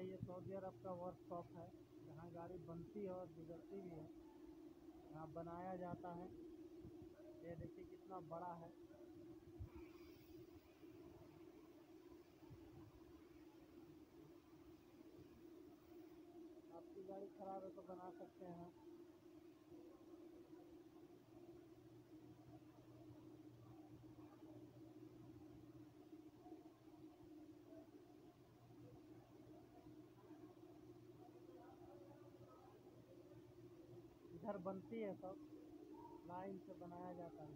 Gear अरब का workshop है, जहाँ गाड़ी बनती है और बिगड़ती भी है। यहाँ बनाया जाता है। ये देखिए कितना बड़ा है। आपकी गाड़ी खराब है तो बना सकते हैं। इधर बनती है सब लाइन से बनाया जाता है।